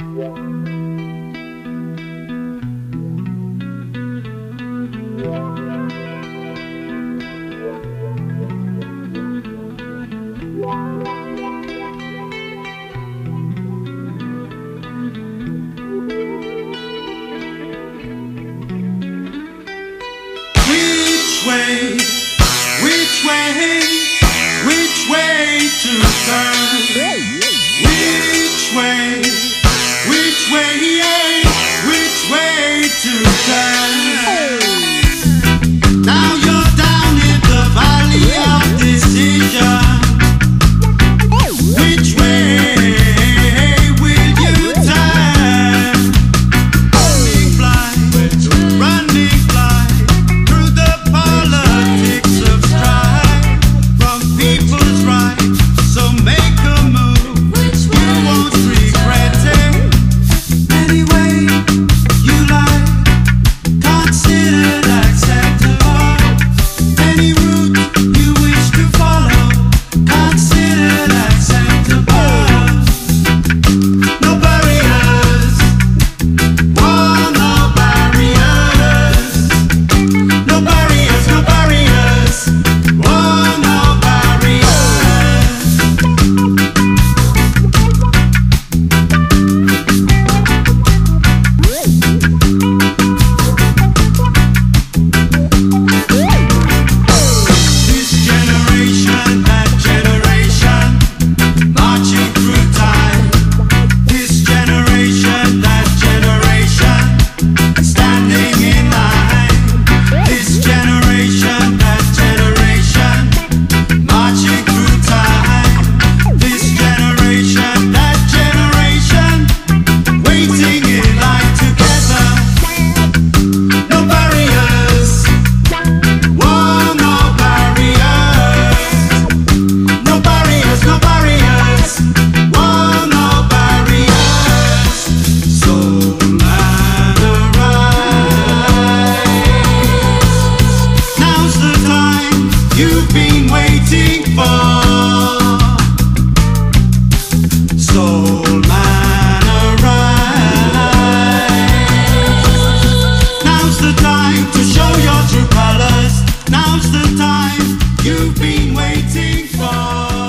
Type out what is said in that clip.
Which waiting for.